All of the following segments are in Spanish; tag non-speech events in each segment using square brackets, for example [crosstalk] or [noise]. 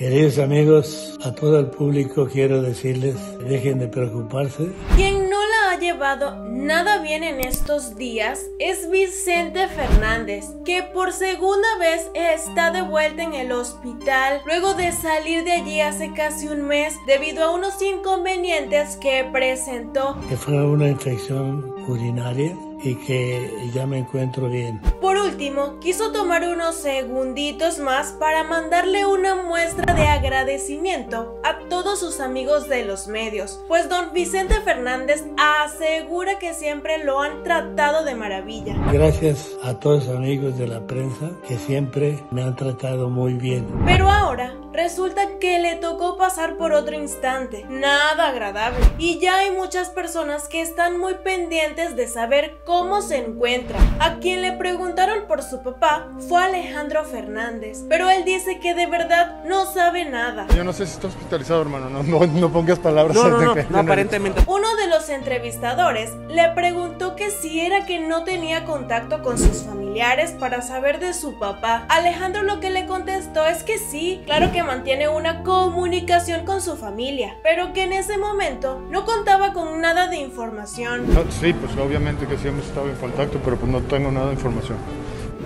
Queridos amigos, a todo el público quiero decirles, dejen de preocuparse. Quien no la ha llevado nada bien en estos días es Vicente Fernández, que por segunda vez está de vuelta en el hospital luego de salir de allí hace casi un mes debido a unos inconvenientes que presentó. Que fue una infección urinaria y que ya me encuentro bien. Por último, quiso tomar unos segunditos más para mandarle una muestra de agradecimiento a todos sus amigos de los medios, pues don Vicente Fernández asegura que siempre lo han tratado de maravilla. Gracias a todos los amigos de la prensa que siempre me han tratado muy bien. Pero ahora resulta que le tocó pasar por otro instante, nada agradable, y ya hay muchas personas que están muy pendientes de saber cómo se encuentra. A quien le preguntaron por su papá fue Alejandro Fernández, pero él dice que de verdad no sabe nada. Yo no sé si está hospitalizado, hermano, no, no, no pongas palabras. No, no, no, no, aparentemente. Uno de los entrevistadores le preguntó que si era que no tenía contacto con sus familiares para saber de su papá. Alejandro lo que le contestó es que sí, claro que mantiene una comunicación con su familia, pero que en ese momento no contaba con nada de información. Sí, pues obviamente que sí hemos estado en contacto, pero pues no tengo nada de información.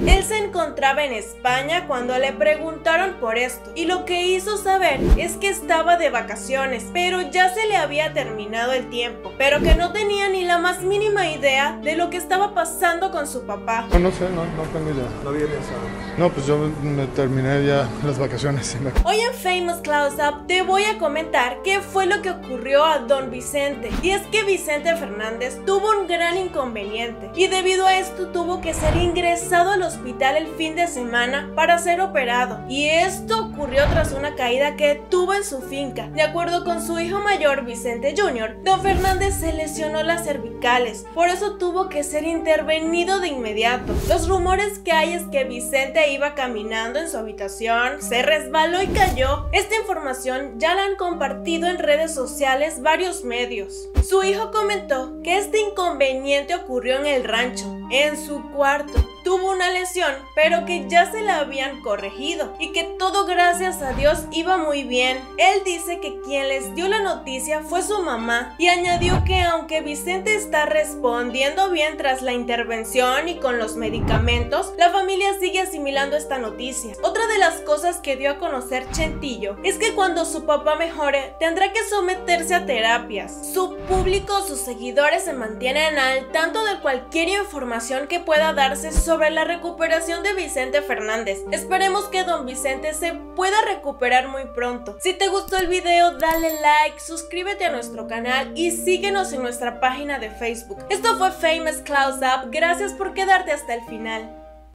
Él se encontraba en España cuando le preguntaron por esto y lo que hizo saber es que estaba de vacaciones, pero ya se le había terminado el tiempo, pero que no tenía ni la más mínima idea de lo que estaba pasando con su papá. No, no sé, no, no tengo idea. No vienes a... No, pues yo me terminé ya las vacaciones. [laughs] Hoy en Famous Close Up te voy a comentar qué fue lo que ocurrió a Don Vicente. Y es que Vicente Fernández tuvo un gran inconveniente y debido a esto tuvo que ser ingresado al hospital el fin de semana para ser operado. Y esto ocurrió tras una caída que tuvo en su finca. De acuerdo con su hijo mayor Vicente Jr., Don Fernández se lesionó las cervicales, por eso tuvo que ser intervenido de inmediato. Los rumores que hay es que Vicente iba caminando en su habitación, se resbaló y cayó. Esta información ya la han compartido en redes sociales varios medios. Su hijo comentó que este inconveniente ocurrió en el rancho, en su cuarto. Tuvo una lesión, pero que ya se la habían corregido y que todo gracias a Dios iba muy bien. Él dice que quien les dio la noticia fue su mamá y añadió que aunque Vicente está respondiendo bien tras la intervención y con los medicamentos, la familia sigue asimilando esta noticia. Otra de las cosas que dio a conocer Chentillo es que cuando su papá mejore tendrá que someterse a terapias. Su público, sus seguidores se mantienen al tanto de cualquier información que pueda darse la recuperación de Vicente Fernández. Esperemos que don Vicente se pueda recuperar muy pronto. Si te gustó el video, dale like, suscríbete a nuestro canal y síguenos en nuestra página de Facebook. Esto fue Famous Close Up, gracias por quedarte hasta el final.